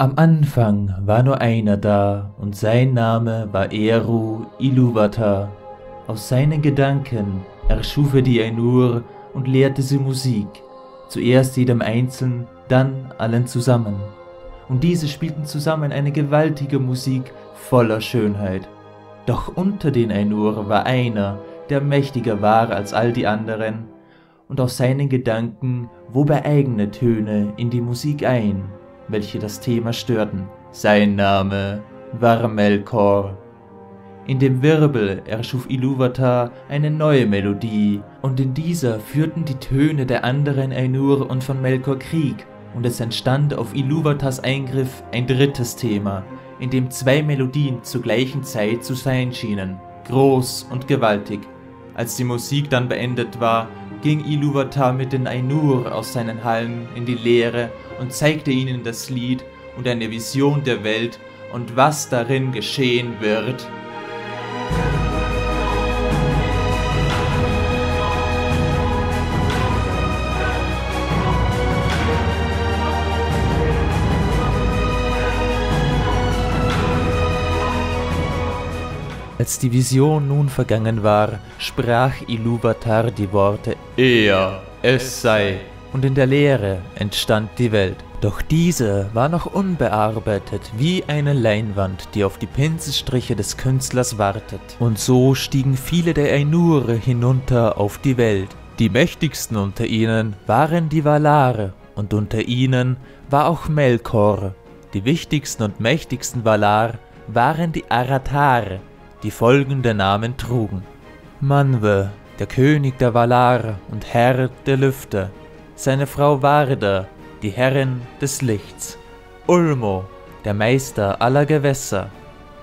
Am Anfang war nur einer da, und sein Name war Eru Iluvatar. Aus seinen Gedanken erschuf er die Ainur und lehrte sie Musik, zuerst jedem einzeln, dann allen zusammen. Und diese spielten zusammen eine gewaltige Musik voller Schönheit. Doch unter den Ainur war einer, der mächtiger war als all die anderen, und aus seinen Gedanken wob er eigene Töne in die Musik ein, welche das Thema störten. Sein Name war Melkor. In dem Wirbel erschuf Iluvatar eine neue Melodie, und in dieser führten die Töne der anderen Ainur und von Melkor Krieg, und es entstand auf Iluvatars Eingriff ein drittes Thema, in dem zwei Melodien zur gleichen Zeit zu sein schienen, groß und gewaltig. Als die Musik dann beendet war, ging Iluvatar mit den Ainur aus seinen Hallen in die Leere und zeigte ihnen das Lied und eine Vision der Welt und was darin geschehen wird. Als die Vision nun vergangen war, sprach Iluvatar die Worte Er, es sei, und in der Leere entstand die Welt. Doch diese war noch unbearbeitet, wie eine Leinwand, die auf die Pinselstriche des Künstlers wartet. Und so stiegen viele der Ainure hinunter auf die Welt. Die mächtigsten unter ihnen waren die Valare, und unter ihnen war auch Melkor. Die wichtigsten und mächtigsten Valar waren die Aratare, die folgende Namen trugen. Manwe, der König der Valar und Herr der Lüfte, seine Frau Varda, die Herrin des Lichts, Ulmo, der Meister aller Gewässer,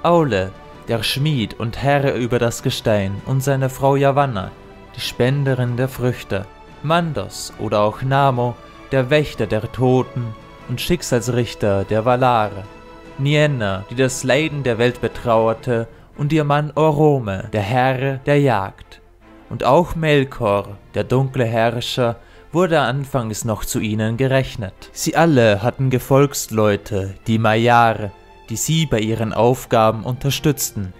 Aule, der Schmied und Herr über das Gestein und seine Frau Yavanna, die Spenderin der Früchte, Mandos oder auch Namo, der Wächter der Toten und Schicksalsrichter der Valare, Nienna, die das Leiden der Welt betrauerte und ihr Mann Orome, der Herr der Jagd. Und auch Melkor, der dunkle Herrscher, wurde anfangs noch zu ihnen gerechnet. Sie alle hatten Gefolgsleute, die Maiar, die sie bei ihren Aufgaben unterstützten.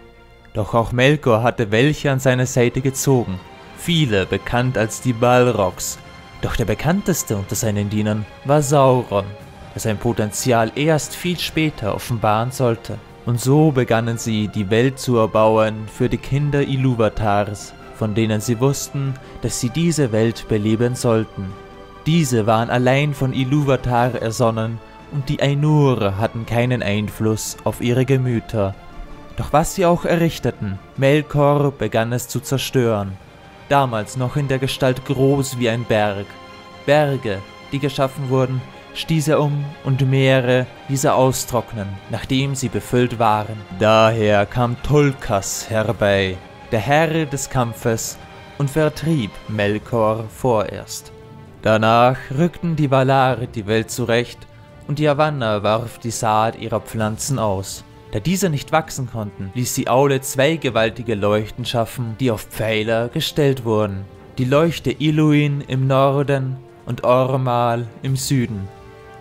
Doch auch Melkor hatte welche an seine Seite gezogen, viele bekannt als die Balrogs. Doch der bekannteste unter seinen Dienern war Sauron, der sein Potenzial erst viel später offenbaren sollte. Und so begannen sie, die Welt zu erbauen für die Kinder Iluvatars, von denen sie wussten, dass sie diese Welt beleben sollten. Diese waren allein von Iluvatar ersonnen und die Ainur hatten keinen Einfluss auf ihre Gemüter. Doch was sie auch errichteten, Melkor begann es zu zerstören, damals noch in der Gestalt groß wie ein Berg. Berge, die geschaffen wurden, stieß er um und Meere ließ er austrocknen, nachdem sie befüllt waren. Daher kam Tulkas herbei, der Herr des Kampfes, und vertrieb Melkor vorerst. Danach rückten die Valar die Welt zurecht, und Yavanna warf die Saat ihrer Pflanzen aus. Da diese nicht wachsen konnten, ließ die Aule zwei gewaltige Leuchten schaffen, die auf Pfeiler gestellt wurden. Die Leuchte Iluin im Norden und Ormal im Süden.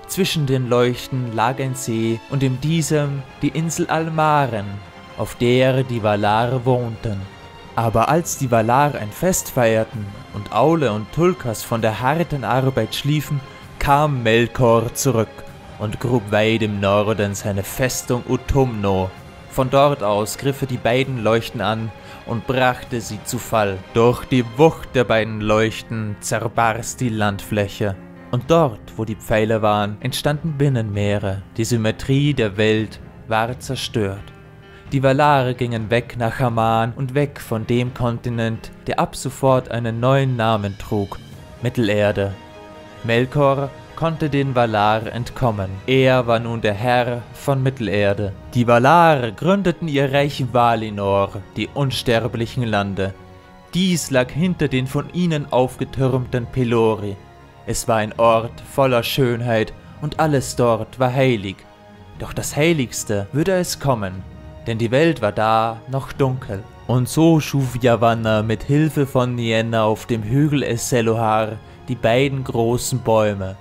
Zwischen den Leuchten lag ein See und in diesem die Insel Almaren, auf der die Valar wohnten. Aber als die Valar ein Fest feierten und Aule und Tulkas von der harten Arbeit schliefen, kam Melkor zurück und grub weit im Norden seine Festung Utumno. Von dort aus griff er die beiden Leuchten an und brachte sie zu Fall. Durch die Wucht der beiden Leuchten zerbarst die Landfläche und dort, wo die Pfeile waren, entstanden Binnenmeere. Die Symmetrie der Welt war zerstört. Die Valare gingen weg nach Haman und weg von dem Kontinent, der ab sofort einen neuen Namen trug, Mittelerde. Melkor konnte den Valar entkommen. Er war nun der Herr von Mittelerde. Die Valar gründeten ihr Reich Valinor, die unsterblichen Lande. Dies lag hinter den von ihnen aufgetürmten Pelori, es war ein Ort voller Schönheit und alles dort war heilig. Doch das Heiligste würde es kommen, denn die Welt war da noch dunkel. Und so schuf Yavanna mit Hilfe von Nienna auf dem Hügel Esselohar die beiden großen Bäume.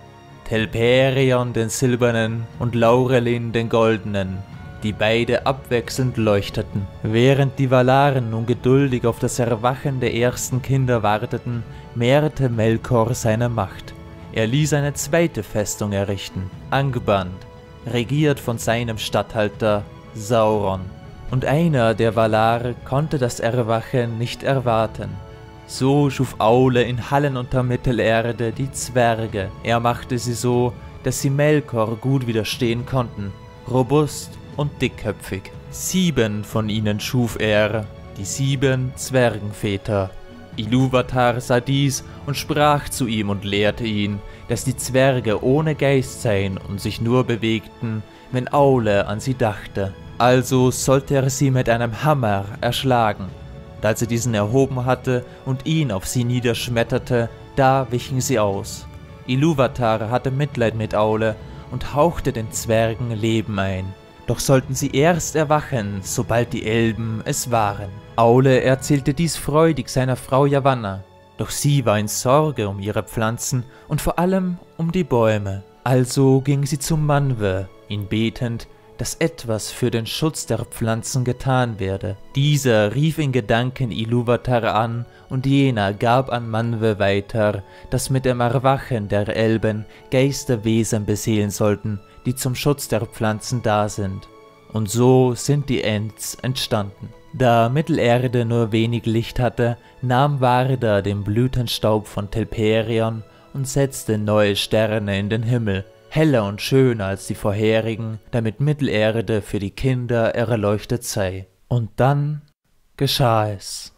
Telperion den silbernen und Laurelin den goldenen, die beide abwechselnd leuchteten. Während die Valaren nun geduldig auf das Erwachen der ersten Kinder warteten, mehrte Melkor seine Macht. Er ließ eine zweite Festung errichten, Angband, regiert von seinem Statthalter Sauron. Und einer der Valar konnte das Erwachen nicht erwarten. So schuf Aule in Hallen unter Mittelerde die Zwerge. Er machte sie so, dass sie Melkor gut widerstehen konnten, robust und dickköpfig. Sieben von ihnen schuf er, die sieben Zwergenväter. Iluvatar sah dies und sprach zu ihm und lehrte ihn, dass die Zwerge ohne Geist seien und sich nur bewegten, wenn Aule an sie dachte. Also sollte er sie mit einem Hammer erschlagen. Und als er diesen erhoben hatte und ihn auf sie niederschmetterte, da wichen sie aus. Iluvatar hatte Mitleid mit Aule und hauchte den Zwergen Leben ein. Doch sollten sie erst erwachen, sobald die Elben es waren. Aule erzählte dies freudig seiner Frau Javanna, doch sie war in Sorge um ihre Pflanzen und vor allem um die Bäume. Also ging sie zum Manwe, ihn betend, dass etwas für den Schutz der Pflanzen getan werde. Dieser rief in Gedanken Iluvatar an, und jener gab an Manwe weiter, dass mit dem Erwachen der Elben Geisterwesen beseelen sollten, die zum Schutz der Pflanzen da sind. Und so sind die Ents entstanden. Da Mittelerde nur wenig Licht hatte, nahm Varda den Blütenstaub von Telperion und setzte neue Sterne in den Himmel, heller und schöner als die vorherigen, damit Mittelerde für die Kinder erleuchtet sei. Und dann geschah es.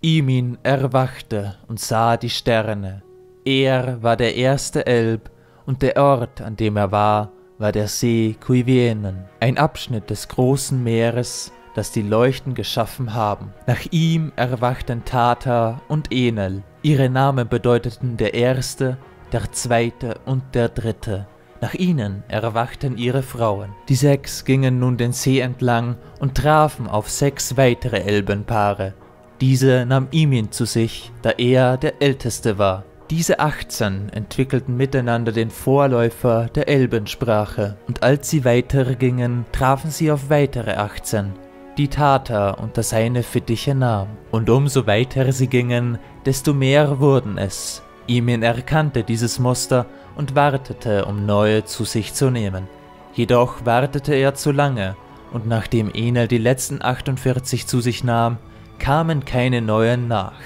Imin erwachte und sah die Sterne. Er war der erste Elb, und der Ort, an dem er war, war der See Kuivienen, ein Abschnitt des großen Meeres, das die Leuchten geschaffen haben. Nach ihm erwachten Tata und Enel. Ihre Namen bedeuteten der Erste, der Zweite und der Dritte. Nach ihnen erwachten ihre Frauen. Die sechs gingen nun den See entlang und trafen auf sechs weitere Elbenpaare. Diese nahm Imin zu sich, da er der Älteste war. Diese 18 entwickelten miteinander den Vorläufer der Elbensprache, und als sie weitergingen, trafen sie auf weitere 18, die Tata unter seine Fittiche nahm. Und umso weiter sie gingen, desto mehr wurden es. Imin erkannte dieses Muster und wartete, um neue zu sich zu nehmen. Jedoch wartete er zu lange, und nachdem Enel die letzten 48 zu sich nahm, kamen keine neuen nach.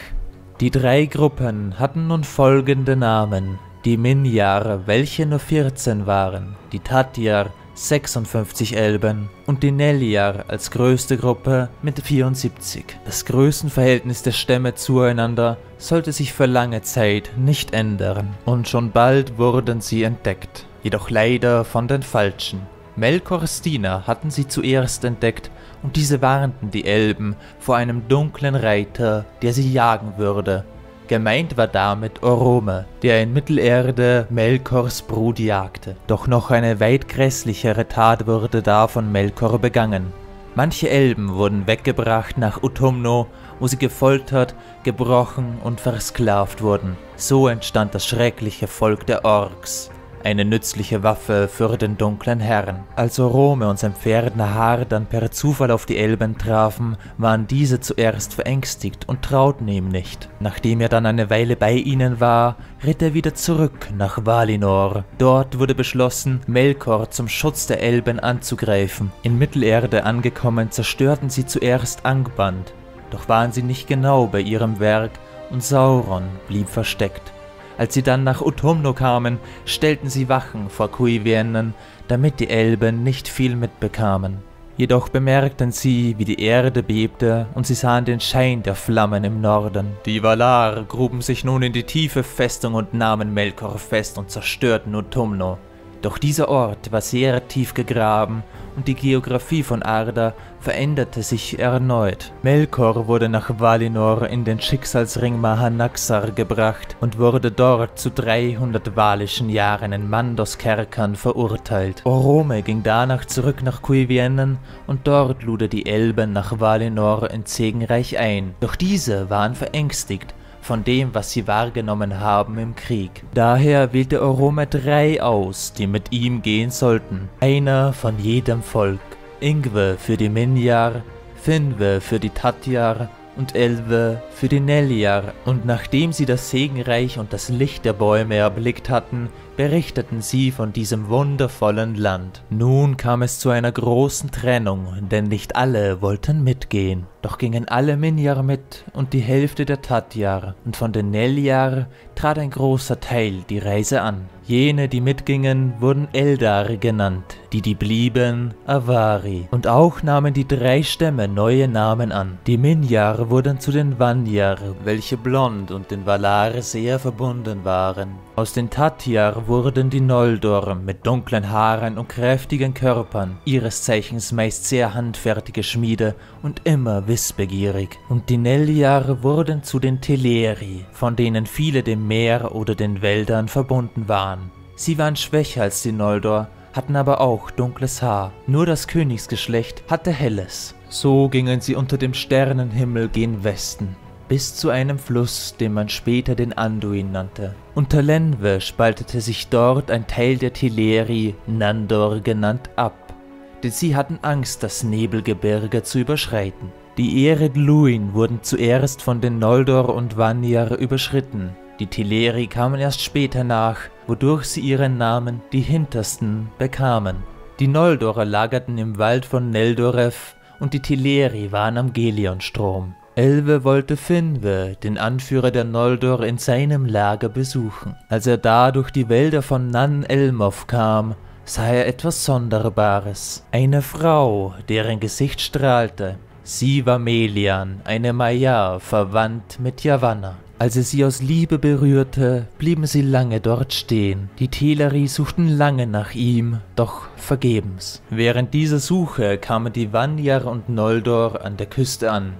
Die drei Gruppen hatten nun folgende Namen. Die Minjar, welche nur 14 waren, die Tatjar 56 Elben und die Neljar als größte Gruppe mit 74. Das Größenverhältnis der Stämme zueinander sollte sich für lange Zeit nicht ändern und schon bald wurden sie entdeckt, jedoch leider von den Falschen. Melkors Diener hatten sie zuerst entdeckt und diese warnten die Elben vor einem dunklen Reiter, der sie jagen würde. Gemeint war damit Orome, der in Mittelerde Melkors Brut jagte. Doch noch eine weit grässlichere Tat wurde da von Melkor begangen. Manche Elben wurden weggebracht nach Utumno, wo sie gefoltert, gebrochen und versklavt wurden. So entstand das schreckliche Volk der Orks eine nützliche Waffe für den dunklen Herrn. Als Orome und sein Pferd Nahar dann per Zufall auf die Elben trafen, waren diese zuerst verängstigt und trauten ihm nicht. Nachdem er dann eine Weile bei ihnen war, ritt er wieder zurück nach Valinor. Dort wurde beschlossen, Melkor zum Schutz der Elben anzugreifen. In Mittelerde angekommen, zerstörten sie zuerst Angband, doch waren sie nicht genau bei ihrem Werk und Sauron blieb versteckt. Als sie dann nach Utumno kamen, stellten sie Wachen vor Kuiviernen, damit die Elben nicht viel mitbekamen. Jedoch bemerkten sie, wie die Erde bebte, und sie sahen den Schein der Flammen im Norden. Die Valar gruben sich nun in die tiefe Festung und nahmen Melkor fest und zerstörten Utumno. Doch dieser Ort war sehr tief gegraben und die Geografie von Arda veränderte sich erneut. Melkor wurde nach Valinor in den Schicksalsring Mahanaxar gebracht und wurde dort zu 300 valischen Jahren in Mandos Kerkern verurteilt. Orome ging danach zurück nach Kuivienen und dort lud er die Elben nach Valinor ins Segenreich ein. Doch diese waren verängstigt von dem, was sie wahrgenommen haben im Krieg. Daher wählte Orome drei aus, die mit ihm gehen sollten, einer von jedem Volk. Ingwe für die Minjar, Finwe für die Tatjar und Elve für die Neljar. Und nachdem sie das Segenreich und das Licht der Bäume erblickt hatten, berichteten sie von diesem wundervollen Land. Nun kam es zu einer großen Trennung, denn nicht alle wollten mitgehen. Doch gingen alle Minjar mit und die Hälfte der Tatjar, und von den Neljar trat ein großer Teil die Reise an. Jene, die mitgingen, wurden Eldar genannt, die, die blieben, Avari. Und auch nahmen die drei Stämme neue Namen an. Die Minjar wurden zu den Vanjar, welche blond und den Valar sehr verbunden waren. Aus den Tatjar wurden die Noldor mit dunklen Haaren und kräftigen Körpern, ihres Zeichens meist sehr handfertige Schmiede und immer wissbegierig. Und die Neljar wurden zu den Teleri, von denen viele dem Meer oder den Wäldern verbunden waren. Sie waren schwächer als die Noldor, hatten aber auch dunkles Haar. Nur das Königsgeschlecht hatte helles. So gingen sie unter dem Sternenhimmel gen Westen, bis zu einem Fluss, den man später den Anduin nannte. Unter Lenwe spaltete sich dort ein Teil der Teleri, Nandor genannt, ab, denn sie hatten Angst, das Nebelgebirge zu überschreiten. Die Eredluin wurden zuerst von den Noldor und Vanyar überschritten. Die Teleri kamen erst später nach, wodurch sie ihren Namen die Hintersten bekamen. Die Noldorer lagerten im Wald von Neldoref und die Teleri waren am Gelionstrom. Elve wollte Finwe, den Anführer der Noldor, in seinem Lager besuchen. Als er da durch die Wälder von Nan Elmoth kam, sah er etwas Sonderbares. Eine Frau, deren Gesicht strahlte. Sie war Melian, eine Maya, verwandt mit Yavanna. Als er sie aus Liebe berührte, blieben sie lange dort stehen. Die Teleri suchten lange nach ihm, doch vergebens. Während dieser Suche kamen die Vanyar und Noldor an der Küste an.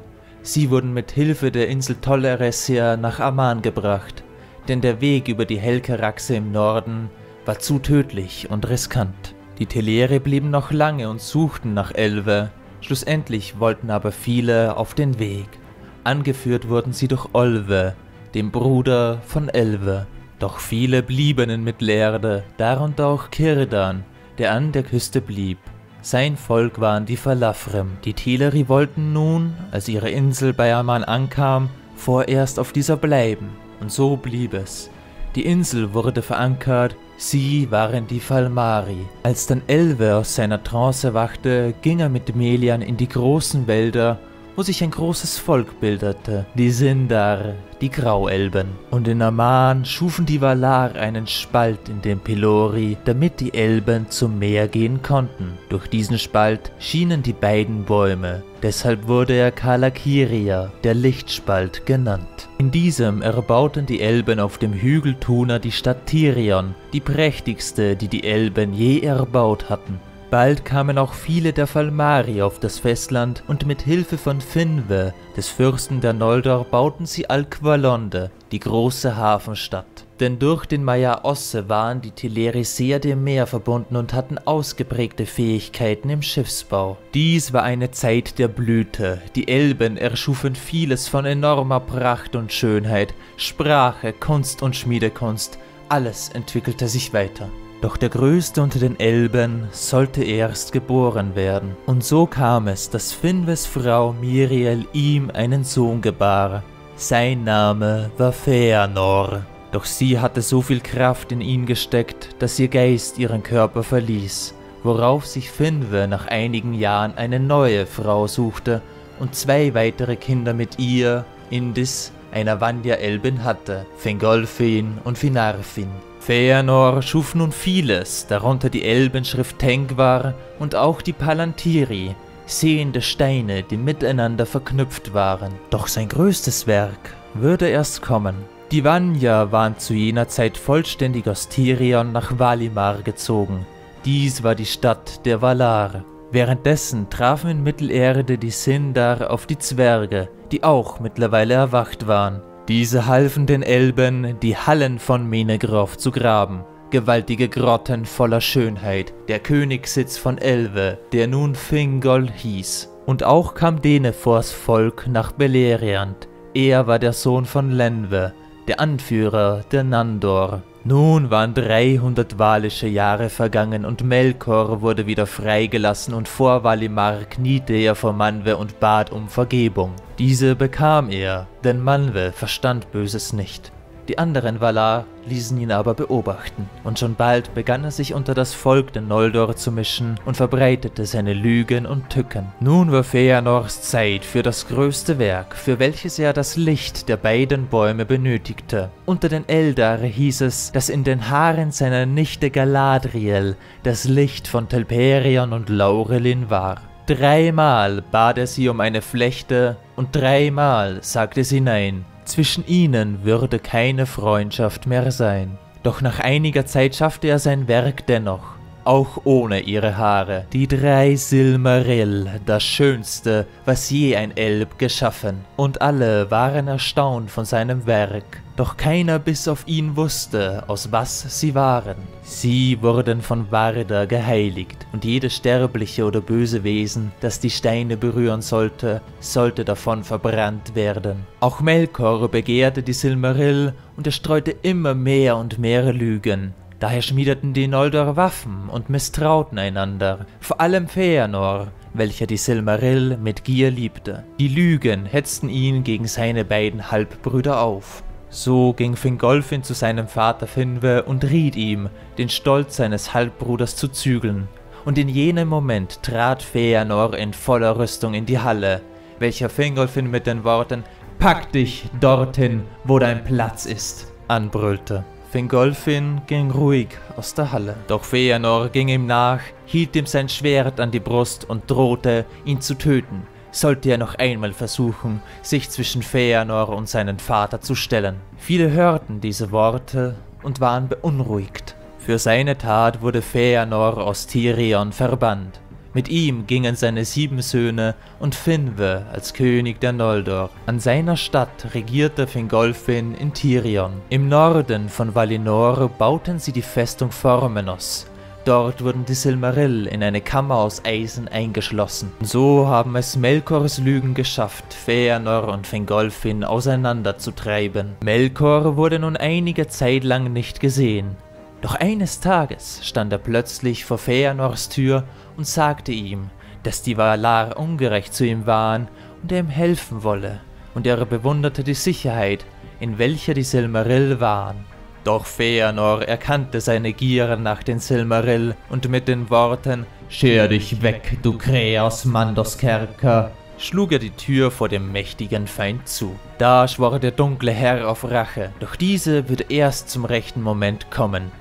Sie wurden mit Hilfe der Insel Tolleressia nach Aman gebracht, denn der Weg über die Helkeraxe im Norden war zu tödlich und riskant. Die Teleri blieben noch lange und suchten nach Elve, schlussendlich wollten aber viele auf den Weg. Angeführt wurden sie durch Olve, dem Bruder von Elve. Doch viele blieben in Mittelerde, darunter auch Kirdan, der an der Küste blieb. Sein Volk waren die Falafrem. Die Teleri wollten nun, als ihre Insel bei Aman ankam, vorerst auf dieser bleiben. Und so blieb es. Die Insel wurde verankert, sie waren die Falmari. Als dann Elve aus seiner Trance erwachte, ging er mit Melian in die großen Wälder wo sich ein großes Volk bildete, die Sindar, die Grauelben. Und in Aman schufen die Valar einen Spalt in dem Pelori, damit die Elben zum Meer gehen konnten. Durch diesen Spalt schienen die beiden Bäume, deshalb wurde er Kalakiria, der Lichtspalt, genannt. In diesem erbauten die Elben auf dem Hügel Tuna die Stadt Tirion, die prächtigste, die die Elben je erbaut hatten. Bald kamen auch viele der Falmari auf das Festland und mit Hilfe von Finwe, des Fürsten der Noldor, bauten sie Alqualonde, die große Hafenstadt. Denn durch den Maya Osse waren die Teleri sehr dem Meer verbunden und hatten ausgeprägte Fähigkeiten im Schiffsbau. Dies war eine Zeit der Blüte. Die Elben erschufen vieles von enormer Pracht und Schönheit, Sprache, Kunst und Schmiedekunst. Alles entwickelte sich weiter. Doch der Größte unter den Elben sollte erst geboren werden. Und so kam es, dass Finwes Frau Miriel ihm einen Sohn gebar. Sein Name war Feanor. Doch sie hatte so viel Kraft in ihn gesteckt, dass ihr Geist ihren Körper verließ, worauf sich Finwe nach einigen Jahren eine neue Frau suchte und zwei weitere Kinder mit ihr, Indis, einer Vanya-Elbin hatte, Fingolfin und Finarfin. Feanor schuf nun vieles, darunter die Elbenschrift Tengwar und auch die Palantiri, sehende Steine, die miteinander verknüpft waren. Doch sein größtes Werk würde erst kommen. Die Vanya waren zu jener Zeit vollständig aus Tirion nach Valimar gezogen. Dies war die Stadt der Valar. Währenddessen trafen in Mittelerde die Sindar auf die Zwerge, die auch mittlerweile erwacht waren. Diese halfen den Elben, die Hallen von Menegroth zu graben, gewaltige Grotten voller Schönheit, der Königssitz von Elve, der nun Fingol hieß. Und auch kam Denethors Volk nach Beleriand, Er war der Sohn von Lenwe, der Anführer der Nandor. Nun waren 300 walische Jahre vergangen und Melkor wurde wieder freigelassen und vor Valimar kniete er vor Manwe und bat um Vergebung. Diese bekam er, denn Manwe verstand Böses nicht. Die anderen Valar ließen ihn aber beobachten, und schon bald begann er sich unter das Volk der Noldor zu mischen und verbreitete seine Lügen und Tücken. Nun war Feanors Zeit für das größte Werk, für welches er das Licht der beiden Bäume benötigte. Unter den Eldar hieß es, dass in den Haaren seiner Nichte Galadriel das Licht von Telperion und Laurelin war. Dreimal bat er sie um eine Flechte, und dreimal sagte sie nein. Zwischen ihnen würde keine Freundschaft mehr sein. Doch nach einiger Zeit schaffte er sein Werk dennoch, auch ohne ihre Haare. Die drei Silmaril, das Schönste, was je ein Elb geschaffen. Und alle waren erstaunt von seinem Werk. Doch keiner bis auf ihn wusste, aus was sie waren. Sie wurden von Varda geheiligt, und jedes sterbliche oder böse Wesen, das die Steine berühren sollte, sollte davon verbrannt werden. Auch Melkor begehrte die Silmaril, und er streute immer mehr und mehr Lügen. Daher schmiedeten die Noldor Waffen und misstrauten einander, vor allem Feanor, welcher die Silmaril mit Gier liebte. Die Lügen hetzten ihn gegen seine beiden Halbbrüder auf. So ging Fingolfin zu seinem Vater Finwe und riet ihm, den Stolz seines Halbbruders zu zügeln. Und in jenem Moment trat Feanor in voller Rüstung in die Halle, welcher Fingolfin mit den Worten Pack dich dorthin, wo dein Platz ist, anbrüllte. Fingolfin ging ruhig aus der Halle, doch Feanor ging ihm nach, hielt ihm sein Schwert an die Brust und drohte, ihn zu töten sollte er noch einmal versuchen, sich zwischen Feanor und seinen Vater zu stellen. Viele hörten diese Worte und waren beunruhigt. Für seine Tat wurde Feanor aus Tirion verbannt. Mit ihm gingen seine sieben Söhne und Finwe als König der Noldor. An seiner Stadt regierte Fingolfin in Tirion. Im Norden von Valinor bauten sie die Festung Formenos, Dort wurden die Silmaril in eine Kammer aus Eisen eingeschlossen. So haben es Melkors Lügen geschafft, Feanor und Fingolfin auseinanderzutreiben. Melkor wurde nun einige Zeit lang nicht gesehen. Doch eines Tages stand er plötzlich vor Feanors Tür und sagte ihm, dass die Valar ungerecht zu ihm waren und er ihm helfen wolle, und er bewunderte die Sicherheit, in welcher die Silmaril waren. Doch Feanor erkannte seine Gier nach den Silmaril und mit den Worten Scher dich weg, du Krähe aus Mandoskerker, schlug er die Tür vor dem mächtigen Feind zu. Da schwor der dunkle Herr auf Rache, doch diese würde erst zum rechten Moment kommen.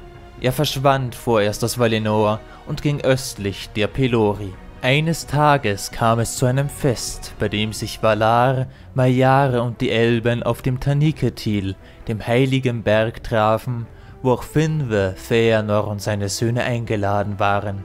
Er verschwand vorerst aus Valinor und ging östlich der Pelori. Eines Tages kam es zu einem Fest, bei dem sich Valar, Maiare und die Elben auf dem Taniketil, dem heiligen Berg, trafen, wo auch Finwe, Feanor und seine Söhne eingeladen waren.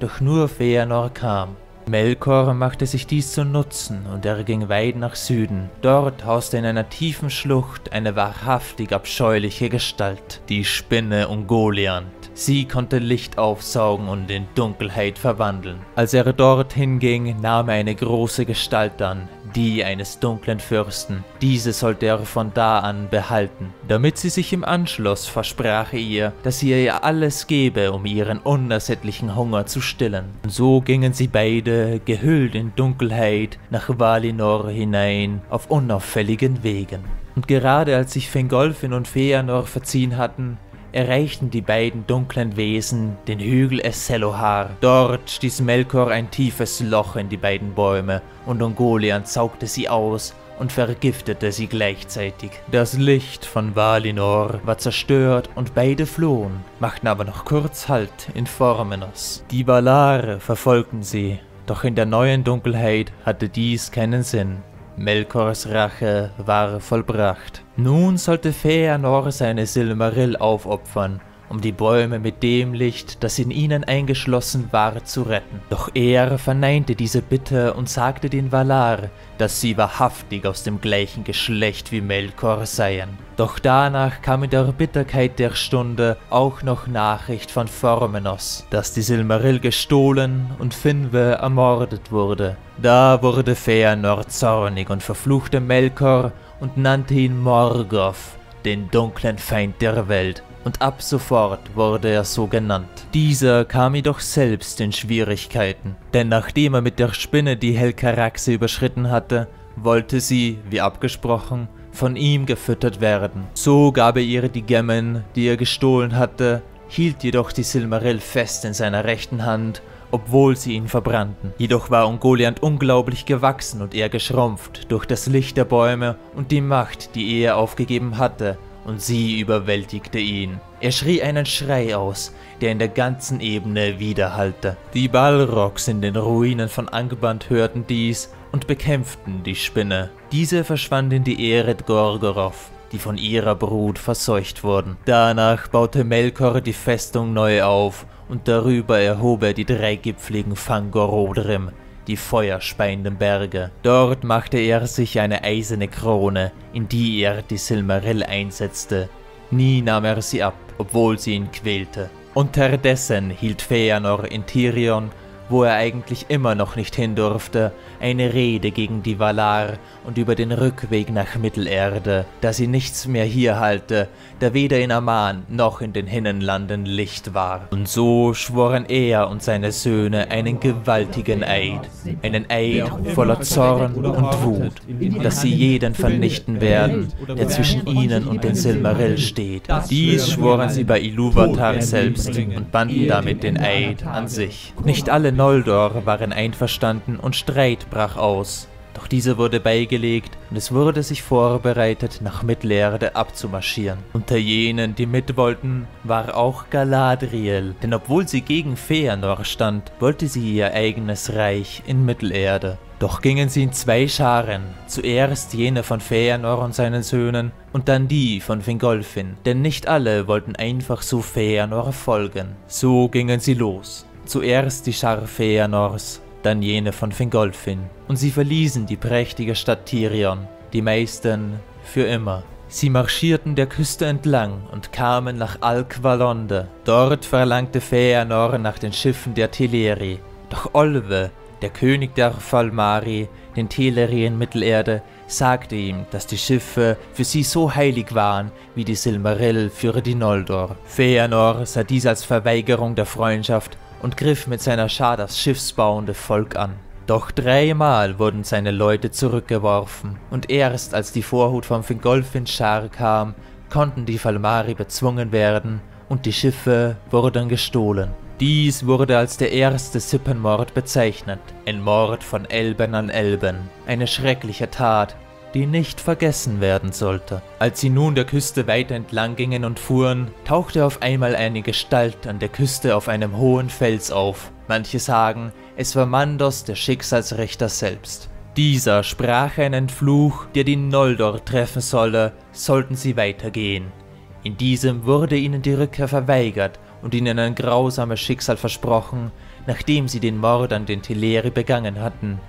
Doch nur Feanor kam. Melkor machte sich dies zu Nutzen und er ging weit nach Süden. Dort hauste in einer tiefen Schlucht eine wahrhaftig abscheuliche Gestalt, die Spinne Ungoliant. Sie konnte Licht aufsaugen und in Dunkelheit verwandeln. Als er dorthin ging, nahm er eine große Gestalt an, die eines dunklen Fürsten. Diese sollte er von da an behalten. Damit sie sich ihm anschloss, versprach er ihr, dass sie ihr alles gebe, um ihren unersättlichen Hunger zu stillen. Und so gingen sie beide, gehüllt in Dunkelheit, nach Valinor hinein, auf unauffälligen Wegen. Und gerade als sich Fingolfin und Feanor verziehen hatten, erreichten die beiden dunklen Wesen den Hügel Esselohar. Dort stieß Melkor ein tiefes Loch in die beiden Bäume und Ungoliant saugte sie aus und vergiftete sie gleichzeitig. Das Licht von Valinor war zerstört und beide flohen, machten aber noch kurz Halt in Formenos. Die Valare verfolgten sie, doch in der neuen Dunkelheit hatte dies keinen Sinn. Melkors Rache war vollbracht. Nun sollte Feanor seine Silmaril aufopfern, um die Bäume mit dem Licht, das in ihnen eingeschlossen war, zu retten. Doch er verneinte diese Bitte und sagte den Valar, dass sie wahrhaftig aus dem gleichen Geschlecht wie Melkor seien. Doch danach kam in der Bitterkeit der Stunde auch noch Nachricht von Formenos, dass die Silmaril gestohlen und Finwe ermordet wurde. Da wurde Feanor zornig und verfluchte Melkor und nannte ihn Morgoth, den dunklen Feind der Welt, und ab sofort wurde er so genannt. Dieser kam jedoch selbst in Schwierigkeiten, denn nachdem er mit der Spinne die Helkaraxe überschritten hatte, wollte sie, wie abgesprochen, von ihm gefüttert werden. So gab er ihr die Gemmen, die er gestohlen hatte, hielt jedoch die Silmaril fest in seiner rechten Hand, obwohl sie ihn verbrannten. Jedoch war Ungoliant unglaublich gewachsen und eher geschrumpft durch das Licht der Bäume und die Macht, die er aufgegeben hatte, und sie überwältigte ihn. Er schrie einen Schrei aus, der in der ganzen Ebene widerhallte. Die Balrogs in den Ruinen von Angband hörten dies und bekämpften die Spinne. Diese verschwand in die Eret Gorgoroth, die von ihrer Brut verseucht wurden. Danach baute Melkor die Festung neu auf und darüber erhob er die dreigipfligen Fangorodrim, die feuerspeienden Berge. Dort machte er sich eine eiserne Krone, in die er die Silmaril einsetzte. Nie nahm er sie ab, obwohl sie ihn quälte. Unterdessen hielt Feanor in Tirion wo er eigentlich immer noch nicht hin durfte, eine Rede gegen die Valar und über den Rückweg nach Mittelerde, da sie nichts mehr hier halte, da weder in Aman noch in den Hinnenlanden Licht war. Und so schworen er und seine Söhne einen gewaltigen Eid, einen Eid voller Zorn und Wut, dass sie jeden vernichten werden, der zwischen ihnen und den Silmaril steht. Dies schworen sie bei Iluvatar selbst und banden damit den Eid an sich. Nicht alle Noldor waren einverstanden und Streit brach aus. Doch diese wurde beigelegt und es wurde sich vorbereitet, nach Mittelerde abzumarschieren. Unter jenen, die mit wollten, war auch Galadriel, denn obwohl sie gegen Feanor stand, wollte sie ihr eigenes Reich in Mittelerde. Doch gingen sie in zwei Scharen, zuerst jene von Feanor und seinen Söhnen und dann die von Fingolfin, denn nicht alle wollten einfach so Feanor folgen. So gingen sie los. Zuerst die Schar Feanors, dann jene von Fingolfin, und sie verließen die prächtige Stadt Tirion, die meisten für immer. Sie marschierten der Küste entlang und kamen nach Alqualonde. Dort verlangte Feanor nach den Schiffen der Teleri. Doch Olve, der König der Falmari, den Teleri in Mittelerde, sagte ihm, dass die Schiffe für sie so heilig waren wie die Silmaril für die Noldor. Feanor sah dies als Verweigerung der Freundschaft und griff mit seiner Schar das schiffsbauende Volk an. Doch dreimal wurden seine Leute zurückgeworfen, und erst als die Vorhut vom Fingolfins Schar kam, konnten die Falmari bezwungen werden und die Schiffe wurden gestohlen. Dies wurde als der erste Sippenmord bezeichnet, ein Mord von Elben an Elben, eine schreckliche Tat, die nicht vergessen werden sollte. Als sie nun der Küste weiter entlang gingen und fuhren, tauchte auf einmal eine Gestalt an der Küste auf einem hohen Fels auf. Manche sagen, es war Mandos, der Schicksalsrichter selbst. Dieser sprach einen Fluch, der die Noldor treffen solle, sollten sie weitergehen. In diesem wurde ihnen die Rückkehr verweigert und ihnen ein grausames Schicksal versprochen, nachdem sie den Mord an den Teleri begangen hatten.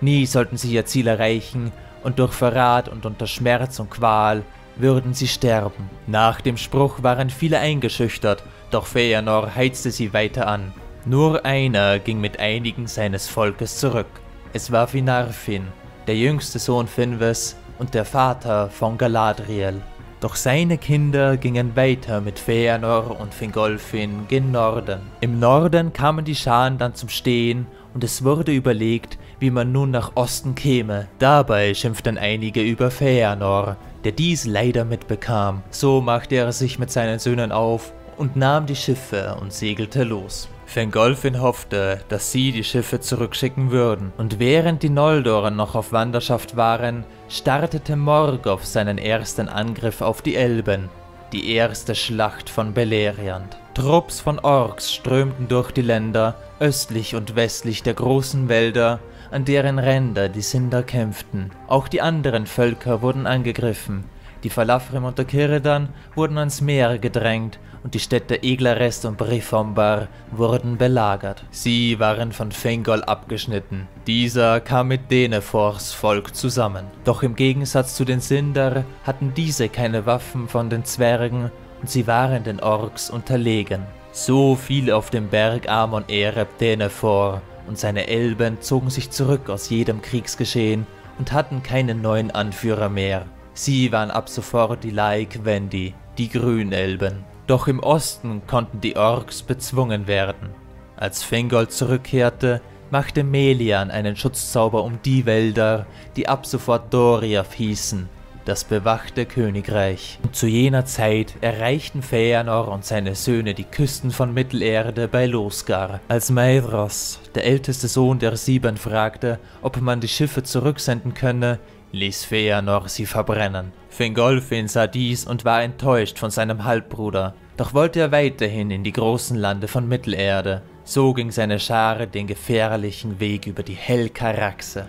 Nie sollten sie ihr Ziel erreichen und durch Verrat und unter Schmerz und Qual würden sie sterben. Nach dem Spruch waren viele eingeschüchtert, doch Feanor heizte sie weiter an. Nur einer ging mit einigen seines Volkes zurück. Es war Finarfin, der jüngste Sohn Finwes und der Vater von Galadriel. Doch seine Kinder gingen weiter mit Feanor und Fingolfin gen Norden. Im Norden kamen die Scharen dann zum Stehen und es wurde überlegt, wie man nun nach Osten käme. Dabei schimpften einige über Feanor, der dies leider mitbekam. So machte er sich mit seinen Söhnen auf und nahm die Schiffe und segelte los. Fengolfin hoffte, dass sie die Schiffe zurückschicken würden, und während die Noldoren noch auf Wanderschaft waren, startete Morgoth seinen ersten Angriff auf die Elben, die erste Schlacht von Beleriand. Trupps von Orks strömten durch die Länder, östlich und westlich der großen Wälder, an deren Ränder die Sindar kämpften. Auch die anderen Völker wurden angegriffen. Die Falafrim und der Kiridan wurden ans Meer gedrängt und die Städte Eglarest und Brifombar wurden belagert. Sie waren von Fengol abgeschnitten. Dieser kam mit Denefors Volk zusammen. Doch im Gegensatz zu den Sindar hatten diese keine Waffen von den Zwergen und sie waren den Orks unterlegen. So fiel auf dem Berg Amon Ereb Denethor und seine Elben zogen sich zurück aus jedem Kriegsgeschehen und hatten keinen neuen Anführer mehr. Sie waren ab sofort die Laik-Wendi, die Grünelben. Doch im Osten konnten die Orks bezwungen werden. Als Fingol zurückkehrte, machte Melian einen Schutzzauber um die Wälder, die ab sofort Doriath hießen, das bewachte Königreich. Und zu jener Zeit erreichten Feanor und seine Söhne die Küsten von Mittelerde bei Losgar. Als Maedhros, der älteste Sohn der Sieben, fragte, ob man die Schiffe zurücksenden könne, ließ Feanor sie verbrennen. Fingolfin sah dies und war enttäuscht von seinem Halbbruder, doch wollte er weiterhin in die großen Lande von Mittelerde. So ging seine Schare den gefährlichen Weg über die Helkaraxe.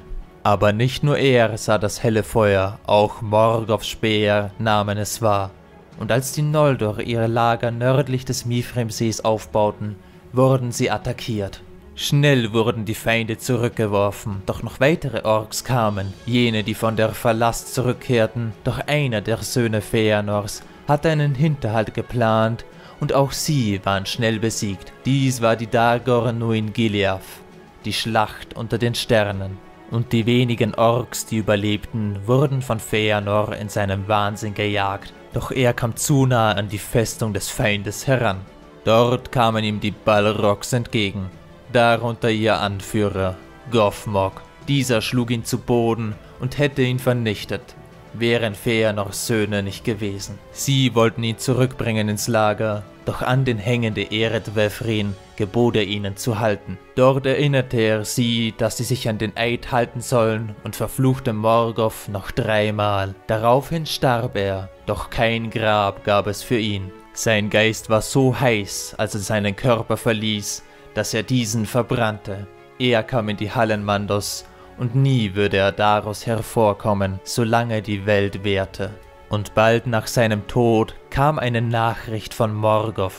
Aber nicht nur er sah das helle Feuer, auch Morgoths Speer nahmen es wahr. Und als die Noldor ihre Lager nördlich des Mifremsees aufbauten, wurden sie attackiert. Schnell wurden die Feinde zurückgeworfen, doch noch weitere Orks kamen, jene, die von der Verlass zurückkehrten, doch einer der Söhne Feanors hatte einen Hinterhalt geplant und auch sie waren schnell besiegt. Dies war die Dagor Nuin Gileath, die Schlacht unter den Sternen. Und die wenigen Orks, die überlebten, wurden von Feanor in seinem Wahnsinn gejagt, doch er kam zu nah an die Festung des Feindes heran. Dort kamen ihm die Balrogs entgegen, darunter ihr Anführer, Gothmog. Dieser schlug ihn zu Boden und hätte ihn vernichtet, wären Feanors Söhne nicht gewesen. Sie wollten ihn zurückbringen ins Lager, doch an den Hängen der Eredwefrin gebot er ihnen zu halten. Dort erinnerte er sie, dass sie sich an den Eid halten sollen und verfluchte Morgoth noch dreimal. Daraufhin starb er, doch kein Grab gab es für ihn. Sein Geist war so heiß, als er seinen Körper verließ, dass er diesen verbrannte. Er kam in die Hallen Mandos, und nie würde er daraus hervorkommen, solange die Welt währte. Und bald nach seinem Tod kam eine Nachricht von Morgoth,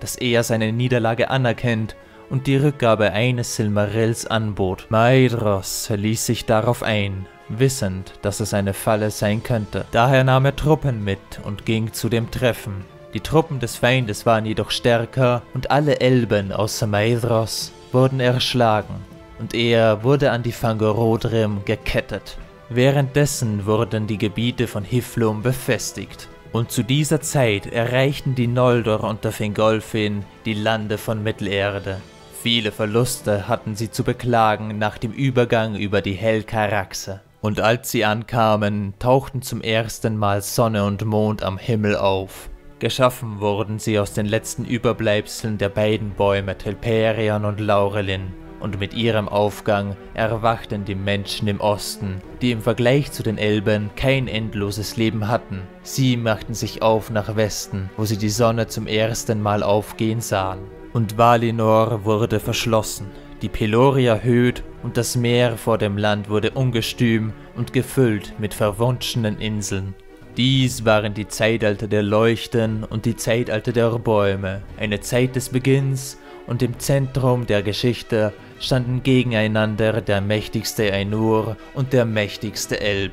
dass er seine Niederlage anerkennt und die Rückgabe eines Silmarils anbot. Maedhros ließ sich darauf ein, wissend, dass es eine Falle sein könnte. Daher nahm er Truppen mit und ging zu dem Treffen. Die Truppen des Feindes waren jedoch stärker und alle Elben außer Maedhros wurden erschlagen und er wurde an die Fangorodrim gekettet. Währenddessen wurden die Gebiete von Hiflum befestigt und zu dieser Zeit erreichten die Noldor unter Fingolfin die Lande von Mittelerde. Viele Verluste hatten sie zu beklagen nach dem Übergang über die Helkaraxe. Und als sie ankamen, tauchten zum ersten Mal Sonne und Mond am Himmel auf. Geschaffen wurden sie aus den letzten Überbleibseln der beiden Bäume Telperion und Laurelin, und mit ihrem Aufgang erwachten die Menschen im Osten, die im Vergleich zu den Elben kein endloses Leben hatten. Sie machten sich auf nach Westen, wo sie die Sonne zum ersten Mal aufgehen sahen. Und Valinor wurde verschlossen, die Peloria höht und das Meer vor dem Land wurde ungestüm und gefüllt mit verwunschenen Inseln. Dies waren die Zeitalter der Leuchten und die Zeitalter der Bäume, eine Zeit des Beginns und im Zentrum der Geschichte standen gegeneinander der mächtigste Ainur und der mächtigste Elb.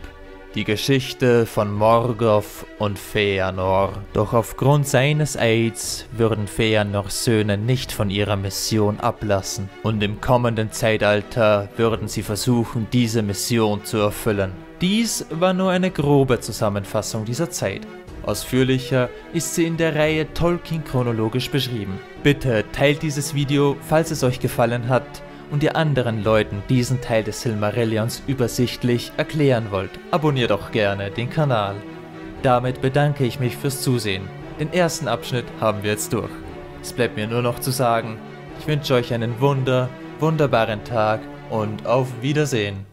Die Geschichte von Morgoth und Feanor. Doch aufgrund seines Eids würden Feanors Söhne nicht von ihrer Mission ablassen und im kommenden Zeitalter würden sie versuchen, diese Mission zu erfüllen. Dies war nur eine grobe Zusammenfassung dieser Zeit. Ausführlicher ist sie in der Reihe Tolkien chronologisch beschrieben. Bitte teilt dieses Video, falls es euch gefallen hat und ihr anderen Leuten diesen Teil des Silmarillions übersichtlich erklären wollt. Abonniert doch gerne den Kanal. Damit bedanke ich mich fürs Zusehen. Den ersten Abschnitt haben wir jetzt durch. Es bleibt mir nur noch zu sagen, ich wünsche euch einen wunder, wunderbaren Tag und auf Wiedersehen.